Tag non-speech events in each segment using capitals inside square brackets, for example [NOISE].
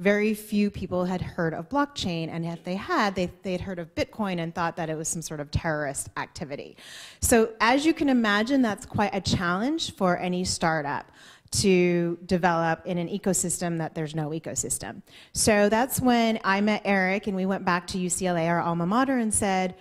very few people had heard of blockchain, and if they had, they, they'd heard of Bitcoin and thought that it was some sort of terrorist activity. So, as you can imagine, that's quite a challenge for any startup to develop in an ecosystem that there's no ecosystem. So that's when I met Eric and we went back to UCLA, our alma mater, and said,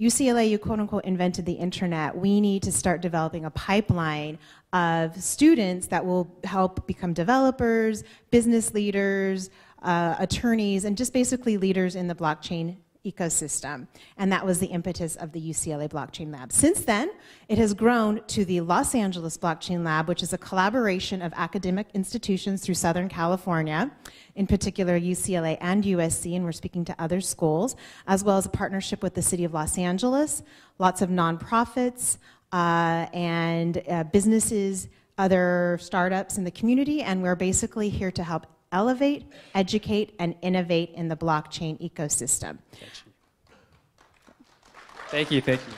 UCLA, you quote unquote invented the internet. We need to start developing a pipeline of students that will help become developers, business leaders, uh, attorneys, and just basically leaders in the blockchain ecosystem. And that was the impetus of the UCLA Blockchain Lab. Since then, it has grown to the Los Angeles Blockchain Lab, which is a collaboration of academic institutions through Southern California, in particular UCLA and USC, and we're speaking to other schools, as well as a partnership with the City of Los Angeles, lots of nonprofits, uh, and uh, businesses, other startups in the community, and we're basically here to help elevate, educate, and innovate in the blockchain ecosystem. Thank you, thank you.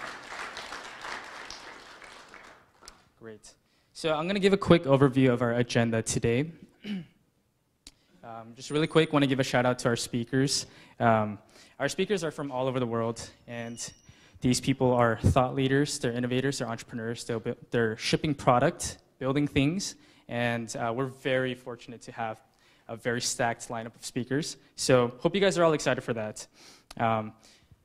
Great. So I'm going to give a quick overview of our agenda today. [CLEARS THROAT] um, just really quick, want to give a shout out to our speakers. Um, our speakers are from all over the world, and these people are thought leaders, they're innovators, they're entrepreneurs, they're, they're shipping product, building things, and uh, we're very fortunate to have a very stacked lineup of speakers. So hope you guys are all excited for that. Um,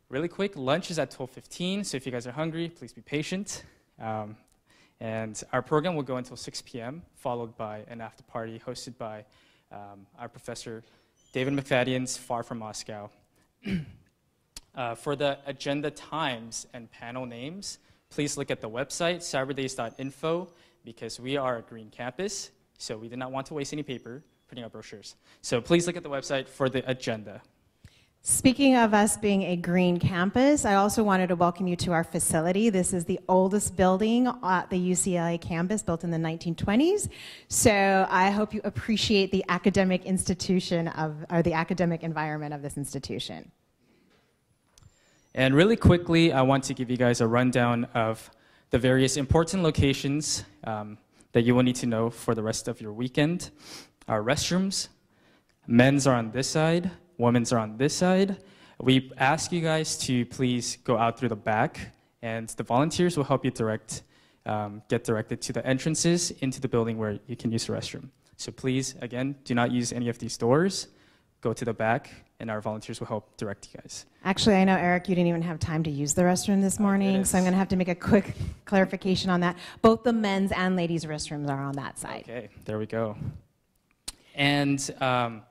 really quick, lunch is at 12.15, so if you guys are hungry, please be patient. Um, and our program will go until 6 p.m., followed by an after party hosted by um, our professor, David McFadden's Far from Moscow. [CLEARS THROAT] Uh, for the agenda times and panel names, please look at the website, cyberdays.info, because we are a green campus, so we did not want to waste any paper printing out brochures. So please look at the website for the agenda. Speaking of us being a green campus, I also wanted to welcome you to our facility. This is the oldest building at the UCLA campus, built in the 1920s. So I hope you appreciate the academic institution of, or the academic environment of this institution. And really quickly, I want to give you guys a rundown of the various important locations um, that you will need to know for the rest of your weekend. Our restrooms, men's are on this side, women's are on this side. We ask you guys to please go out through the back, and the volunteers will help you direct, um, get directed to the entrances into the building where you can use the restroom. So please, again, do not use any of these doors. Go to the back, and our volunteers will help direct you guys. Actually, I know, Eric, you didn't even have time to use the restroom this oh, morning, oh, so I'm going to have to make a quick [LAUGHS] clarification on that. Both the men's and ladies' restrooms are on that side. Okay, there we go. And um,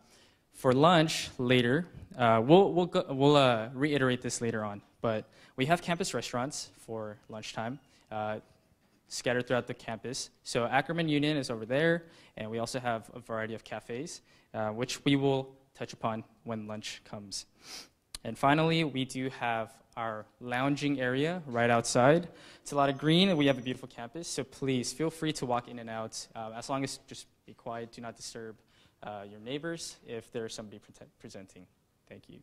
for lunch later, uh, we'll, we'll, go, we'll uh, reiterate this later on, but we have campus restaurants for lunchtime. Uh, scattered throughout the campus. So Ackerman Union is over there, and we also have a variety of cafes, uh, which we will touch upon when lunch comes. And finally, we do have our lounging area right outside. It's a lot of green, and we have a beautiful campus, so please feel free to walk in and out. Uh, as long as just be quiet, do not disturb uh, your neighbors if there's somebody pre presenting. Thank you.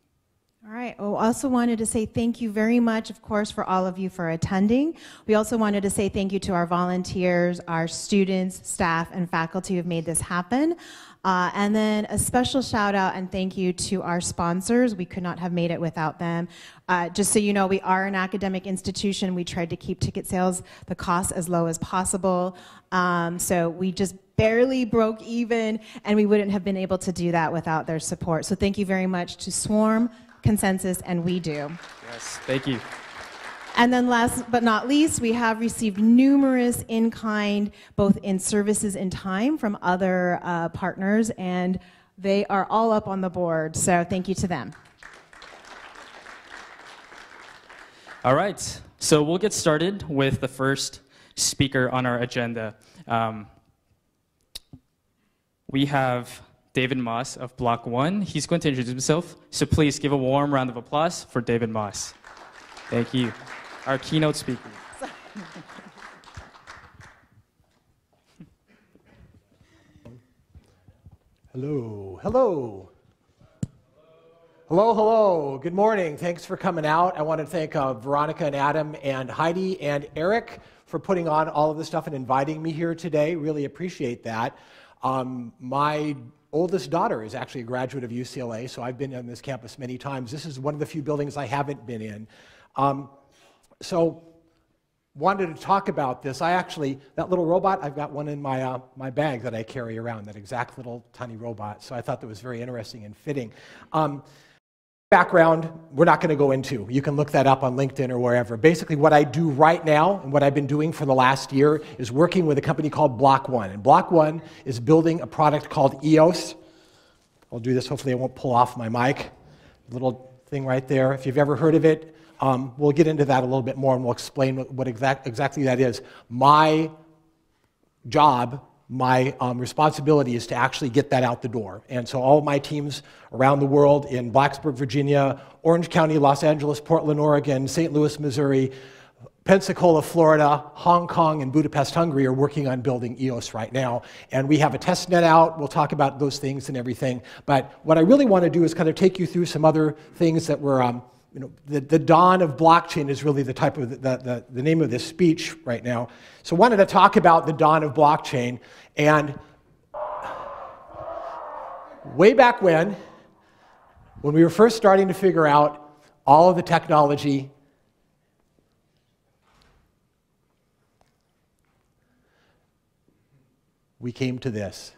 All right. Well, also wanted to say thank you very much, of course, for all of you for attending. We also wanted to say thank you to our volunteers, our students, staff, and faculty who have made this happen. Uh, and then a special shout out and thank you to our sponsors. We could not have made it without them. Uh, just so you know, we are an academic institution. We tried to keep ticket sales, the cost as low as possible. Um, so we just barely broke even, and we wouldn't have been able to do that without their support. So thank you very much to Swarm, ConsenSys, and We Do. Yes, thank you. And then last but not least, we have received numerous in-kind, both in services and time from other uh, partners, and they are all up on the board, so thank you to them. All right, so we'll get started with the first speaker on our agenda. Um, we have David Moss of Block One. He's going to introduce himself, so please give a warm round of applause for David Moss. Thank you our keynote speaker. hello, hello. Hello, hello. Good morning. Thanks for coming out. I want to thank uh, Veronica and Adam and Heidi and Eric for putting on all of this stuff and inviting me here today. Really appreciate that. Um, my oldest daughter is actually a graduate of UCLA, so I've been on this campus many times. This is one of the few buildings I haven't been in. Um, so, wanted to talk about this. I actually, that little robot, I've got one in my, uh, my bag that I carry around, that exact little tiny robot. So I thought that was very interesting and fitting. Um, background we're not going to go into. You can look that up on LinkedIn or wherever. Basically, what I do right now and what I've been doing for the last year is working with a company called Block One. And Block One is building a product called EOS. I'll do this, hopefully, I won't pull off my mic. Little thing right there. If you've ever heard of it, um, we'll get into that a little bit more and we'll explain what, what exact, exactly that is. My job my um, responsibility is to actually get that out the door. And so all my teams around the world in Blacksburg, Virginia, Orange County, Los Angeles, Portland, Oregon, St. Louis, Missouri, Pensacola, Florida, Hong Kong, and Budapest, Hungary are working on building EOS right now. And we have a test net out. We'll talk about those things and everything. But what I really want to do is kind of take you through some other things that were um, you know, the, the dawn of blockchain is really the type of the, the, the, name of this speech right now. So I wanted to talk about the dawn of blockchain. And way back when, when we were first starting to figure out all of the technology, we came to this.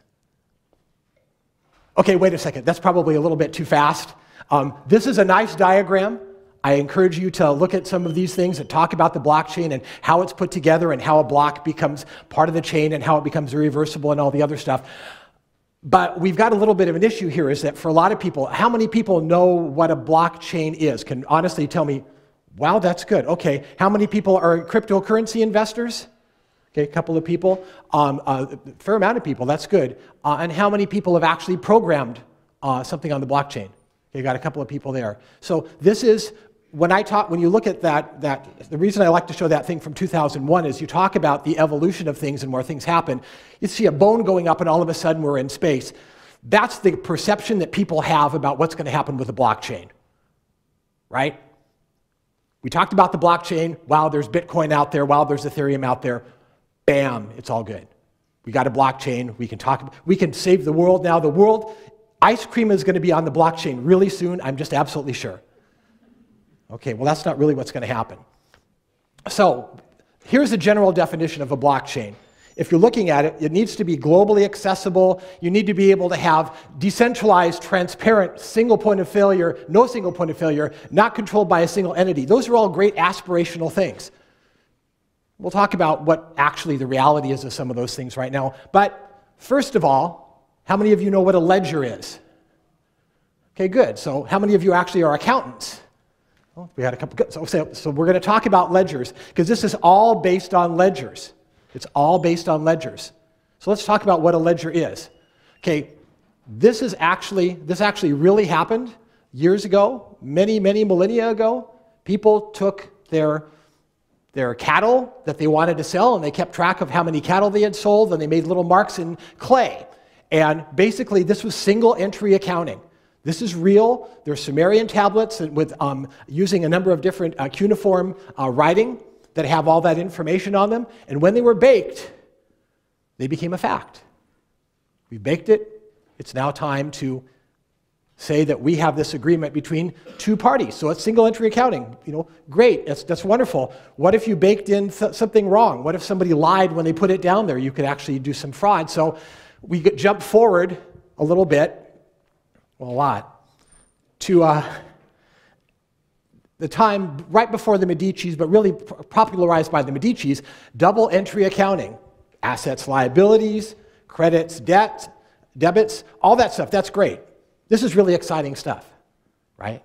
Okay, wait a second. That's probably a little bit too fast. Um, this is a nice diagram. I encourage you to look at some of these things and talk about the blockchain and how it's put together and how a block becomes part of the chain and how it becomes irreversible and all the other stuff. But we've got a little bit of an issue here is that for a lot of people, how many people know what a blockchain is? Can honestly tell me, wow, that's good. Okay, how many people are cryptocurrency investors? Okay, a couple of people, um, a fair amount of people, that's good. Uh, and how many people have actually programmed uh, something on the blockchain? You got a couple of people there. So this is when I talk, when you look at that, that, the reason I like to show that thing from 2001 is you talk about the evolution of things and where things happen. You see a bone going up, and all of a sudden we're in space. That's the perception that people have about what's going to happen with the blockchain, right? We talked about the blockchain. Wow, there's Bitcoin out there. Wow, there's Ethereum out there. Bam, it's all good. We got a blockchain. We can talk. We can save the world now. The world, ice cream is going to be on the blockchain really soon. I'm just absolutely sure. Okay, well, that's not really what's going to happen. So, here's a general definition of a blockchain. If you're looking at it, it needs to be globally accessible. You need to be able to have decentralized, transparent, single point of failure, no single point of failure, not controlled by a single entity. Those are all great aspirational things. We'll talk about what actually the reality is of some of those things right now. But first of all, how many of you know what a ledger is? Okay, good. So, how many of you actually are accountants? Well, we had a couple. So, so we're going to talk about ledgers because this is all based on ledgers. It's all based on ledgers. So let's talk about what a ledger is. Okay, this is actually this actually really happened years ago, many many millennia ago. People took their their cattle that they wanted to sell and they kept track of how many cattle they had sold and they made little marks in clay. And basically, this was single entry accounting. This is real. There are Sumerian tablets with, um, using a number of different uh, cuneiform uh, writing that have all that information on them. And when they were baked, they became a fact. We baked it. It's now time to say that we have this agreement between two parties. So it's single entry accounting. You know, great. That's, that's wonderful. What if you baked in th- something wrong? What if somebody lied when they put it down there? You could actually do some fraud. So we jump forward a little bit well, a lot, to uh, the time right before the Medicis, but really popularized by the Medicis, double entry accounting assets, liabilities, credits, debt, debits, all that stuff. That's great. This is really exciting stuff, right?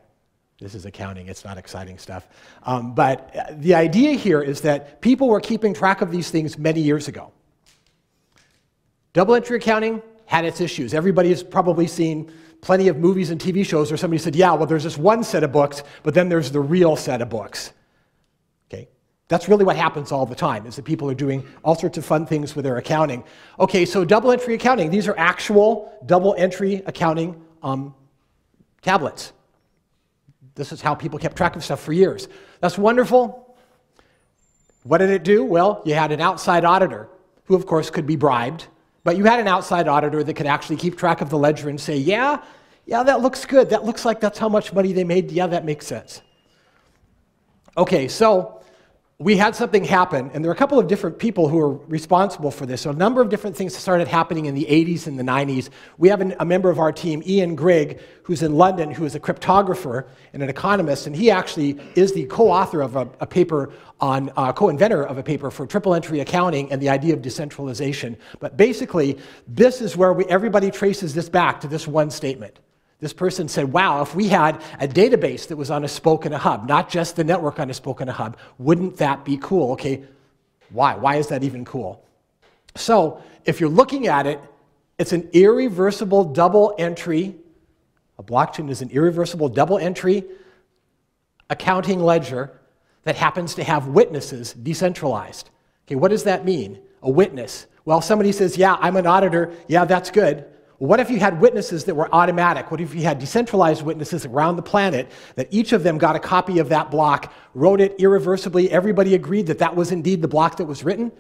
This is accounting, it's not exciting stuff. Um, but the idea here is that people were keeping track of these things many years ago. Double entry accounting had its issues. Everybody has probably seen plenty of movies and TV shows where somebody said, yeah, well, there's this one set of books, but then there's the real set of books. Okay? That's really what happens all the time, is that people are doing all sorts of fun things with their accounting. Okay, so double entry accounting. These are actual double entry accounting um, tablets. This is how people kept track of stuff for years. That's wonderful. What did it do? Well, you had an outside auditor who, of course, could be bribed But you had an outside auditor that could actually keep track of the ledger and say, yeah, yeah, that looks good. That looks like that's how much money they made. Yeah, that makes sense. Okay, so we had something happen, and there are a couple of different people who are responsible for this. So, a number of different things started happening in the 80s and the 90s. We have an, a member of our team, Ian Grigg, who's in London, who is a cryptographer and an economist, and he actually is the co author of a, a, paper on, uh, co inventor of a paper for triple entry accounting and the idea of decentralization. But basically, this is where we, everybody traces this back to this one statement. This person said, wow, if we had a database that was on a spoke and a hub, not just the network on a spoke and a hub, wouldn't that be cool? Okay, why? Why is that even cool? So, if you're looking at it, it's an irreversible double entry. A blockchain is an irreversible double entry accounting ledger that happens to have witnesses decentralized. Okay, what does that mean? A witness. Well, somebody says, Yeah, I'm an auditor. Yeah, that's good. What if you had witnesses that were automatic? What if you had decentralized witnesses around the planet that each of them got a copy of that block, wrote it irreversibly, everybody agreed that that was indeed the block that was written?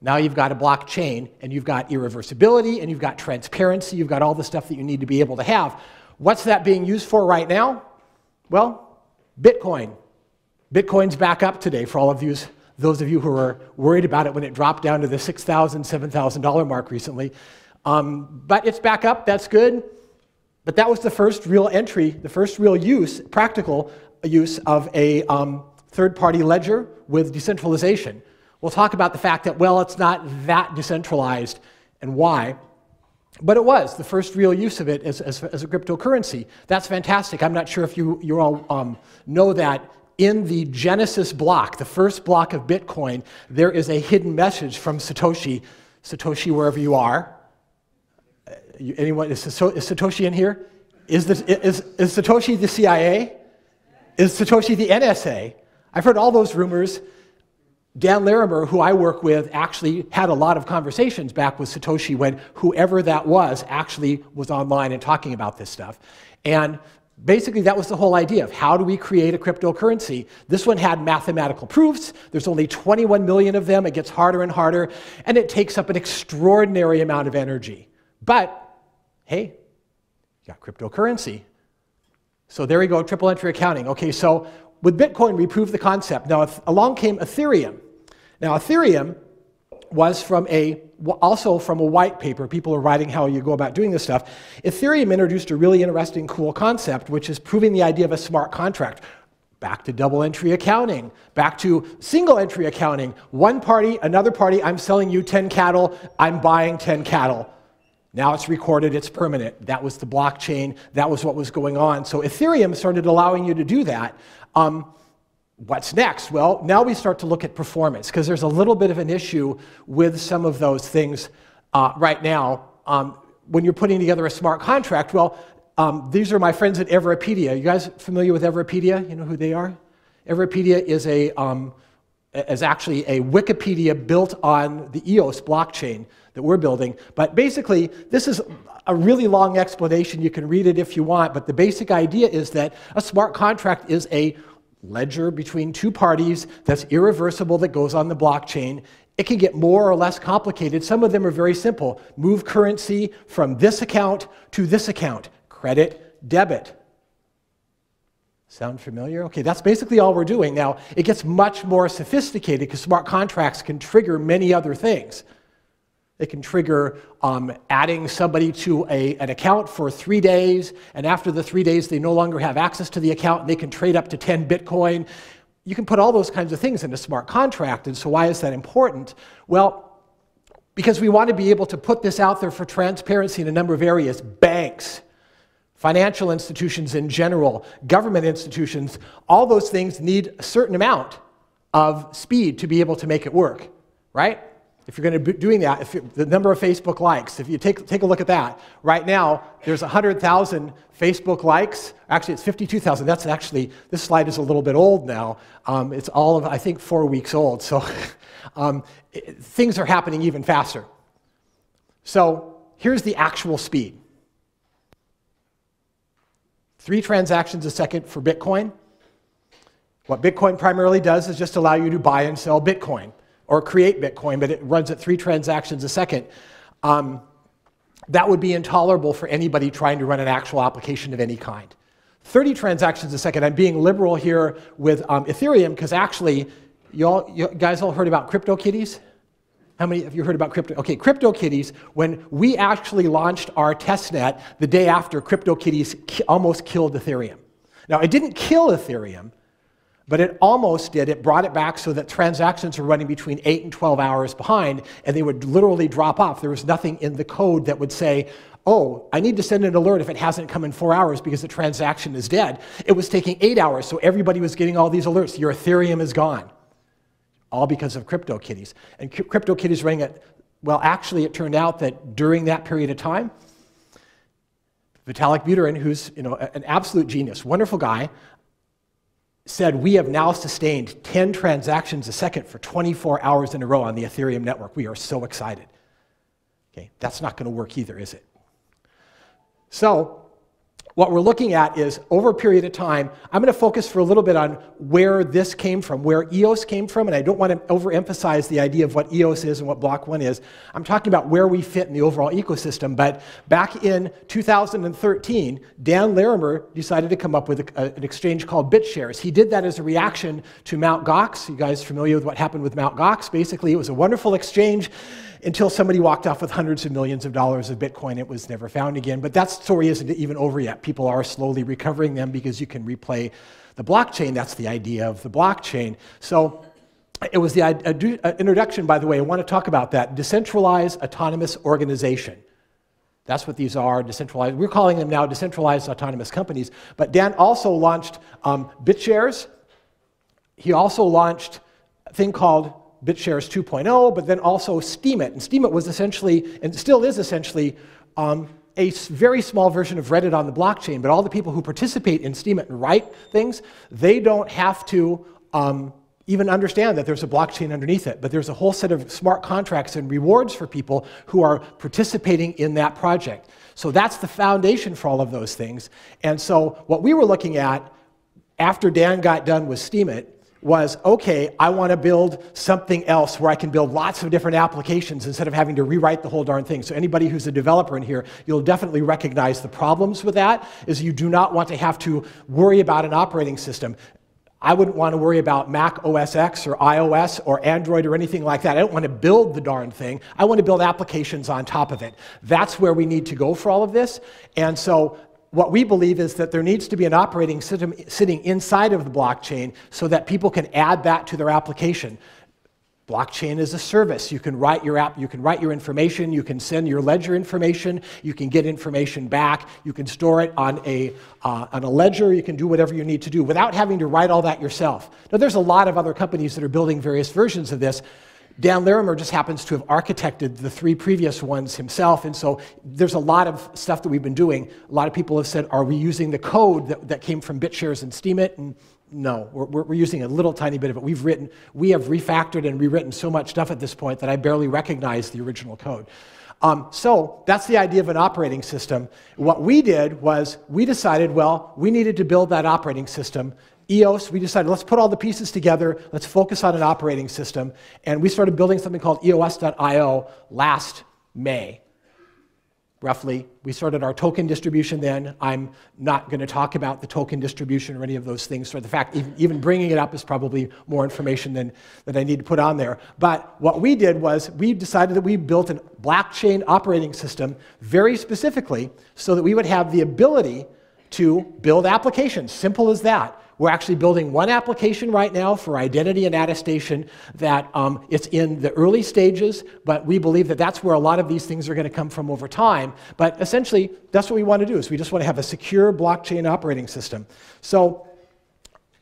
Now you've got a blockchain and you've got irreversibility and you've got transparency, you've got all the stuff that you need to be able to have. What's that being used for right now? Well, Bitcoin. Bitcoin's back up today for all of you, those of you who were worried about it when it dropped down to the $6,000, $7,000 mark recently. Um, but it's back up, that's good. But that was the first real entry, the first real use, practical use of a um, third party ledger with decentralization. We'll talk about the fact that, well, it's not that decentralized and why. But it was the first real use of it as, as, as a cryptocurrency. That's fantastic. I'm not sure if you, you all um, know that in the Genesis block, the first block of Bitcoin, there is a hidden message from Satoshi, Satoshi, wherever you are, anyone, is Satoshi in here? Is, this, is, is Satoshi the CIA? Is Satoshi the NSA? I've heard all those rumors. Dan Larimer, who I work with, actually had a lot of conversations back with Satoshi when whoever that was actually was online and talking about this stuff. And basically, that was the whole idea of how do we create a cryptocurrency. This one had mathematical proofs. There's only 21 million of them. It gets harder and harder, and it takes up an extraordinary amount of energy. But hey, you got cryptocurrency. So there we go, triple entry accounting. Okay, so with Bitcoin, we proved the concept. Now, along came Ethereum. Now, Ethereum was from a also from a white paper. People are writing how you go about doing this stuff. Ethereum introduced a really interesting, cool concept, which is proving the idea of a smart contract. Back to double entry accounting, back to single entry accounting. One party, another party, I'm selling you 10 cattle, I'm buying 10 cattle. Now it's recorded, it's permanent. That was the blockchain, that was what was going on. So Ethereum started allowing you to do that. Um, what's next? Well, now we start to look at performance because there's a little bit of an issue with some of those things uh, right now. Um, when you're putting together a smart contract, well, um, these are my friends at Everipedia. You guys familiar with Everipedia? You know who they are? Everipedia is a um, is actually a Wikipedia built on the EOS blockchain that we're building. But basically, this is a really long explanation. You can read it if you want, but the basic idea is that a smart contract is a ledger between two parties that's irreversible that goes on the blockchain. It can get more or less complicated. Some of them are very simple. Move currency from this account to this account. Credit, debit. Sound familiar? Okay, that's basically all we're doing. Now, it gets much more sophisticated because smart contracts can trigger many other things. They can trigger um, adding somebody to a, an account for three days, and after the three days, they no longer have access to the account, and they can trade up to 10 Bitcoin. You can put all those kinds of things in a smart contract, and so why is that important? Well, because we want to be able to put this out there for transparency in a number of areas. Banks, financial institutions in general, government institutions, all those things need a certain amount of speed to be able to make it work, right? If you're going to be doing that, if you, the number of Facebook likes, if you take, take a look at that, right now there's 100,000 Facebook likes. Actually, it's 52,000. That's actually, this slide is a little bit old now. Um, it's all of, I think, four weeks old. So [LAUGHS] um, it, things are happening even faster. So here's the actual speed three transactions a second for Bitcoin. What Bitcoin primarily does is just allow you to buy and sell Bitcoin or create Bitcoin, but it runs at three transactions a second. um, that would be intolerable for anybody trying to run an actual application of any kind. 30 transactions a second. I'm being liberal here with um, Ethereum because actually, you, all, you guys all heard about CryptoKitties? How many of you heard about crypto? Okay, CryptoKitties, when we actually launched our testnet the day after CryptoKitties ki almost killed Ethereum. Now, it didn't kill Ethereum, but it almost did. It brought it back so that transactions were running between 8 and 12 hours behind, and they would literally drop off. There was nothing in the code that would say, oh, I need to send an alert if it hasn't come in four hours because the transaction is dead. It was taking eight hours, so everybody was getting all these alerts. Your Ethereum is gone all because of CryptoKitties. And CryptoKitties rang it, well, actually, it turned out that during that period of time, Vitalik Buterin, who's you know, an absolute genius, wonderful guy, said, We have now sustained 10 transactions a second for 24 hours in a row on the Ethereum network. We are so excited. Okay, that's not going to work either, is it? So, what we're looking at is over a period of time, I'm going to focus for a little bit on where this came from, where EOS came from, and I don't want to overemphasize the idea of what EOS is and what Block 1 is. I'm talking about where we fit in the overall ecosystem. But back in 2013, Dan Larimer decided to come up with a, a, an exchange called BitShares. He did that as a reaction to Mt. Gox. You guys familiar with what happened with Mt. Gox? Basically, it was a wonderful exchange until somebody walked off with hundreds of millions of dollars of Bitcoin. It was never found again. But that story isn't even over yet. People are slowly recovering them because you can replay the blockchain. That's the idea of the blockchain. So it was the introduction, by the way. I want to talk about that decentralized autonomous organization. That's what these are, decentralized. We're calling them now decentralized autonomous companies. But Dan also launched um, BitShares. He also launched a thing called BitShares 2.0, but then also Steemit. And Steemit was essentially, and still is essentially, um, a very small version of Reddit on the blockchain. But all the people who participate in Steemit and write things, they don't have to um, even understand that there's a blockchain underneath it. But there's a whole set of smart contracts and rewards for people who are participating in that project. So that's the foundation for all of those things. And so what we were looking at after Dan got done with Steemit was okay, I want to build something else where I can build lots of different applications instead of having to rewrite the whole darn thing. So anybody who's a developer in here, you'll definitely recognize the problems with that is you do not want to have to worry about an operating system. I wouldn't want to worry about Mac OS X or iOS or Android or anything like that. I don't want to build the darn thing. I want to build applications on top of it. That's where we need to go for all of this. And so what we believe is that there needs to be an operating system sitting inside of the blockchain so that people can add that to their application. Blockchain is a service. You can write your app, you can write your information, you can send your ledger information, you can get information back, you can store it on a, uh, on a ledger, you can do whatever you need to do without having to write all that yourself. Now, there's a lot of other companies that are building various versions of this, Dan Larimer just happens to have architected the three previous ones himself, and so there's a lot of stuff that we've been doing. A lot of people have said, Are we using the code that, that came from BitShares and Steemit? And no, we're, we're using a little tiny bit of it. We've written, we have refactored and rewritten so much stuff at this point that I barely recognize the original code. Um, so that's the idea of an operating system. What we did was we decided, well, we needed to build that operating system EOS, we decided let's put all the pieces together, let's focus on an operating system, and we started building something called EOS.io last May. Roughly, we started our token distribution then. I'm not going to talk about the token distribution or any of those things. So the fact, even, bringing it up is probably more information than, than I need to put on there. But what we did was we decided that we built a blockchain operating system very specifically so that we would have the ability to build applications. Simple as that. We're actually building one application right now for identity and attestation that um, it's in the early stages, but we believe that that's where a lot of these things are going to come from over time. But essentially, that's what we want to do is we just want to have a secure blockchain operating system. So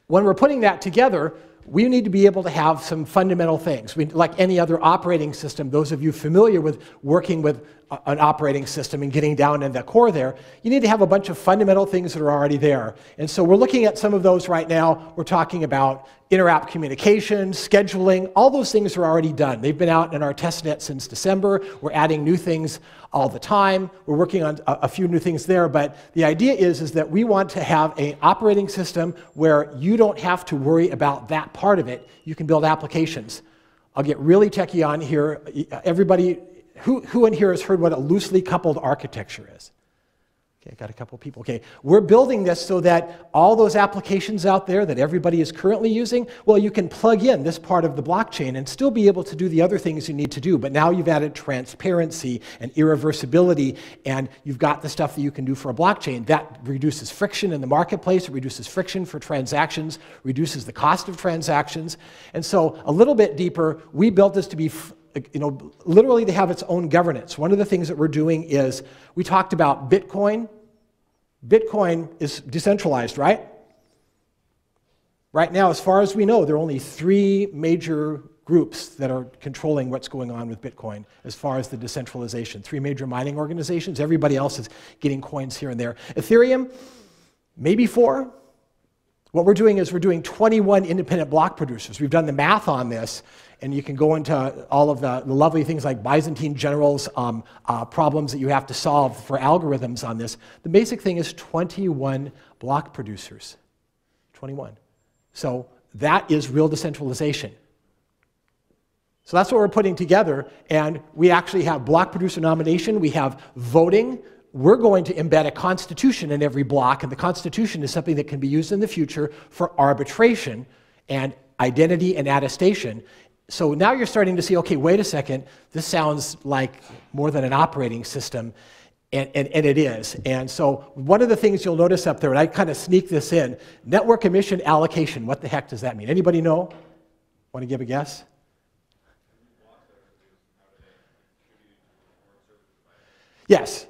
when we're putting that together, we need to be able to have some fundamental things. We, like any other operating system, those of you familiar with working with an operating system and getting down in the core there, you need to have a bunch of fundamental things that are already there. And so we're looking at some of those right now. We're talking about inter-app communication, scheduling, all those things are already done. They've been out in our testnet since December. We're adding new things all the time. We're working on a, a few new things there, but the idea is, is that we want to have an operating system where you don't have to worry about that part of it. You can build applications. I'll get really techie on here. Everybody who, who in here has heard what a loosely coupled architecture is? Okay, I got a couple people. Okay, we're building this so that all those applications out there that everybody is currently using, well, you can plug in this part of the blockchain and still be able to do the other things you need to do. But now you've added transparency and irreversibility, and you've got the stuff that you can do for a blockchain. That reduces friction in the marketplace, it reduces friction for transactions, reduces the cost of transactions. And so, a little bit deeper, we built this to be you know, literally to have its own governance. One of the things that we're doing is we talked about Bitcoin. Bitcoin is decentralized, right? Right now, as far as we know, there are only three major groups that are controlling what's going on with Bitcoin as far as the decentralization. Three major mining organizations. Everybody else is getting coins here and there. Ethereum, maybe four. What we're doing is we're doing 21 independent block producers. We've done the math on this, and you can go into all of the, the lovely things like Byzantine generals, um, uh, problems that you have to solve for algorithms on this. The basic thing is 21 block producers. 21. So that is real decentralization. So that's what we're putting together, and we actually have block producer nomination, we have voting, we're going to embed a constitution in every block, and the constitution is something that can be used in the future for arbitration and identity and attestation so now you're starting to see okay, wait a second, this sounds like more than an operating system. And, and, and, it is. And so, one of the things you'll notice up there, and I kind of sneak this in network emission allocation. What the heck does that mean? Anybody know? Want to give a guess? Yes,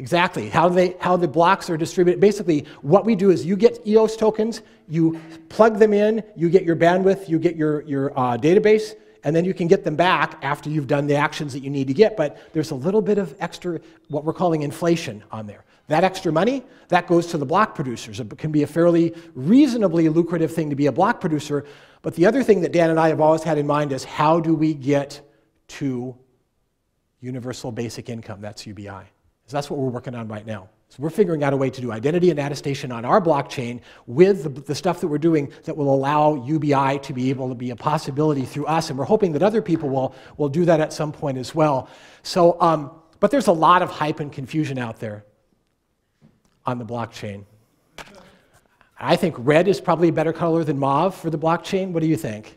Exactly. How, they, how the blocks are distributed. Basically, what we do is you get EOS tokens, you plug them in, you get your bandwidth, you get your, your uh, database, and then you can get them back after you've done the actions that you need to get. But there's a little bit of extra, what we're calling inflation on there. That extra money, that goes to the block producers. It can be a fairly reasonably lucrative thing to be a block producer. But the other thing that Dan and I have always had in mind is how do we get to universal basic income? That's UBI. So that's what we're working on right now. So we're figuring out a way to do identity and attestation on our blockchain with the, the, stuff that we're doing that will allow UBI to be able to be a possibility through us. And we're hoping that other people will, will do that at some point as well. So, um, but there's a lot of hype and confusion out there on the blockchain. I think red is probably a better color than mauve for the blockchain. What do you think?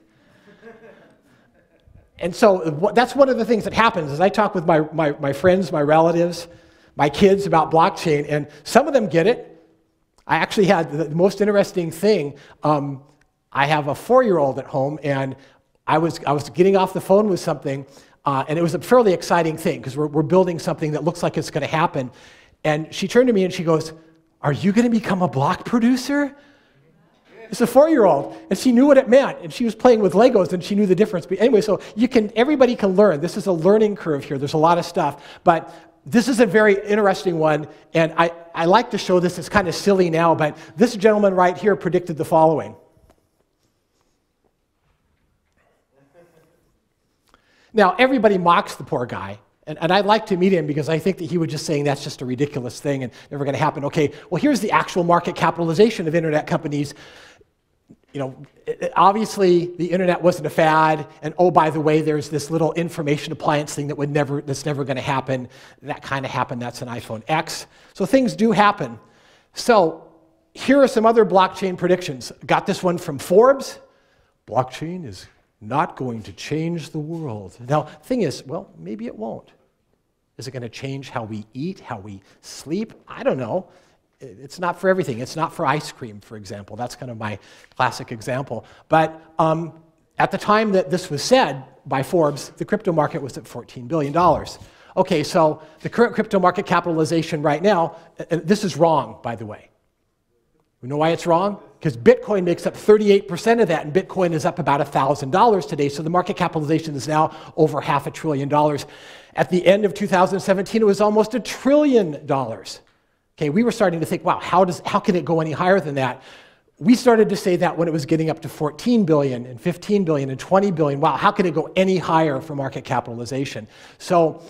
And so that's one of the things that happens as I talk with my, my, my friends, my relatives, my kids about blockchain, and some of them get it. I actually had the most interesting thing. Um, I have a four year old at home, and I was, I was getting off the phone with something, uh, and it was a fairly exciting thing because we're, we're building something that looks like it's going to happen. And she turned to me and she goes, Are you going to become a block producer? It's a four-year-old, and she knew what it meant, and she was playing with Legos, and she knew the difference. But anyway, so you can, everybody can learn. This is a learning curve here. There's a lot of stuff, but this is a very interesting one, and I, I like to show this. It's kind of silly now, but this gentleman right here predicted the following. Now, everybody mocks the poor guy, and, and I'd like to meet him because I think that he was just saying that's just a ridiculous thing and never going to happen. Okay, well, here's the actual market capitalization of internet companies you know, obviously the internet wasn't a fad, and oh, by the way, there's this little information appliance thing that would never, that's never going to happen. That kind of happened. That's an iPhone X. So things do happen. So here are some other blockchain predictions. Got this one from Forbes. Blockchain is not going to change the world. Now, thing is, well, maybe it won't. Is it going to change how we eat, how we sleep? I don't know it's not for everything. It's not for ice cream, for example. That's kind of my classic example. But um, at the time that this was said by Forbes, the crypto market was at $14 billion. Okay, so the current crypto market capitalization right now, and this is wrong, by the way. You know why it's wrong? Because Bitcoin makes up 38% of that, and Bitcoin is up about $1,000 today. So the market capitalization is now over half a trillion dollars. At the end of 2017, it was almost a trillion dollars. Okay, we were starting to think, wow, how, does, how can it go any higher than that? We started to say that when it was getting up to 14 billion and 15 billion and 20 billion. Wow, how can it go any higher for market capitalization? So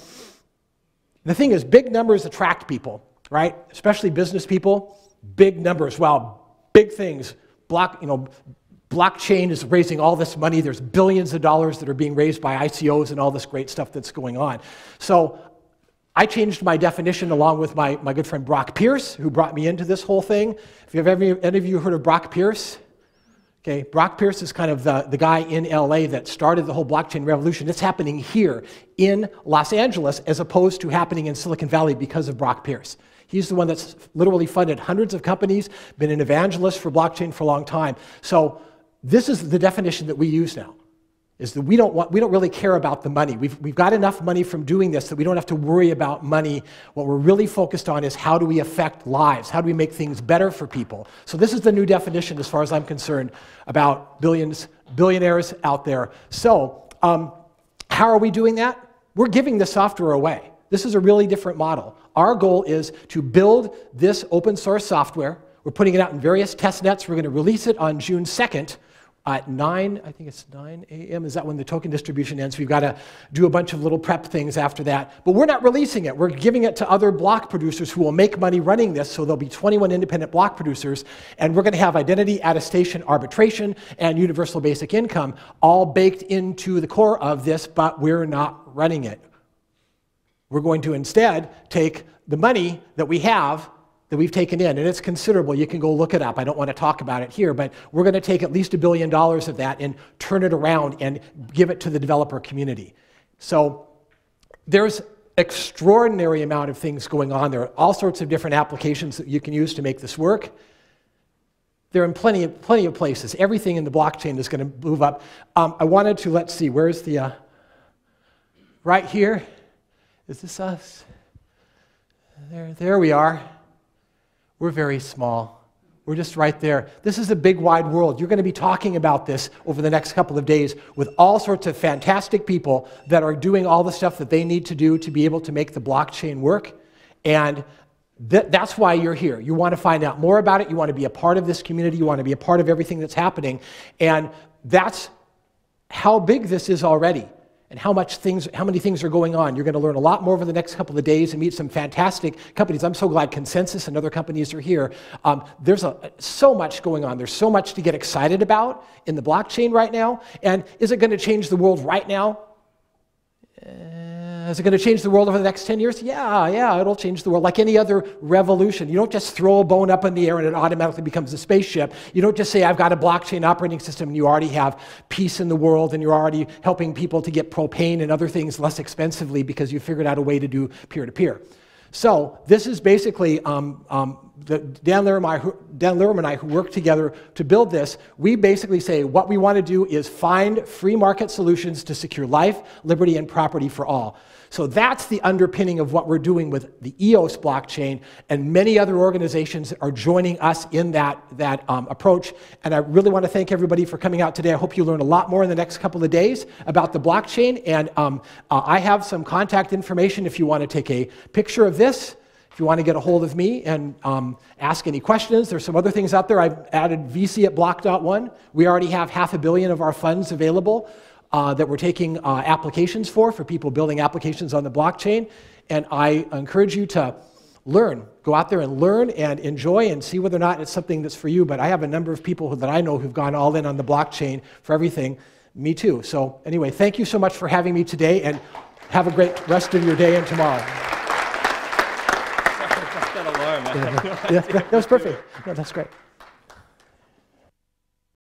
the thing is, big numbers attract people, right? Especially business people. Big numbers. Wow, big things. Block, you know, blockchain is raising all this money. There's billions of dollars that are being raised by ICOs and all this great stuff that's going on. So I changed my definition along with my, my good friend Brock Pierce, who brought me into this whole thing. If you have ever, any of you heard of Brock Pierce? Okay, Brock Pierce is kind of the, the guy in LA that started the whole blockchain revolution. It's happening here in Los Angeles as opposed to happening in Silicon Valley because of Brock Pierce. He's the one that's literally funded hundreds of companies, been an evangelist for blockchain for a long time. So this is the definition that we use now is that we don't, want, we don't really care about the money. We've, we've got enough money from doing this that we don't have to worry about money. What we're really focused on is how do we affect lives? How do we make things better for people? So this is the new definition, as far as I'm concerned, about billions, billionaires out there. So um, how are we doing that? We're giving the software away. This is a really different model. Our goal is to build this open source software. We're putting it out in various test nets. We're going to release it on June 2nd at 9, I think it's 9 a.m. Is that when the token distribution ends? We've got to do a bunch of little prep things after that. But we're not releasing it. We're giving it to other block producers who will make money running this. So there'll be 21 independent block producers. And we're going to have identity, attestation, arbitration, and universal basic income all baked into the core of this, but we're not running it. We're going to instead take the money that we have that we've taken in, and it's considerable. You can go look it up. I don't want to talk about it here, but we're going to take at least a billion dollars of that and turn it around and give it to the developer community. So there's extraordinary amount of things going on. There are all sorts of different applications that you can use to make this work. They're in plenty of, plenty of places. Everything in the blockchain is going to move up. Um, I wanted to, let's see, where's the, uh, right here? Is this us? There, there we are. We're very small. We're just right there. This is a big, wide world. You're going to be talking about this over the next couple of days with all sorts of fantastic people that are doing all the stuff that they need to do to be able to make the blockchain work. And th- that's why you're here. You want to find out more about it. You want to be a part of this community. You want to be a part of everything that's happening. And that's how big this is already and how much things, how many things are going on. You're going to learn a lot more over the next couple of days and meet some fantastic companies. I'm so glad ConsenSys and other companies are here. Um, there's a, so much going on. There's so much to get excited about in the blockchain right now. And is it going to change the world right now? Uh, is it going to change the world over the next 10 years? Yeah, yeah, it'll change the world like any other revolution. You don't just throw a bone up in the air and it automatically becomes a spaceship. You don't just say, I've got a blockchain operating system and you already have peace in the world and you're already helping people to get propane and other things less expensively because you figured out a way to do peer to peer. So, this is basically um, um, the, Dan, I, Dan and I, who work together to build this, we basically say what we want to do is find free market solutions to secure life, liberty, and property for all. So that's the underpinning of what we're doing with the EOS blockchain, and many other organizations are joining us in that, that um, approach. And I really want to thank everybody for coming out today. I hope you learn a lot more in the next couple of days about the blockchain. And um, uh, I have some contact information if you want to take a picture of this. If you want to get a hold of me and um, ask any questions, there's some other things out there. I've added VC at Block.one. We already have half a billion of our funds available uh, that we're taking uh, applications for, for people building applications on the blockchain. And I encourage you to learn. Go out there and learn and enjoy and see whether or not it's something that's for you. But I have a number of people that I know who've gone all in on the blockchain for everything. Me too. So, anyway, thank you so much for having me today and have a great rest of your day and tomorrow. Yeah, [LAUGHS] yeah, that was perfect. No, that's great.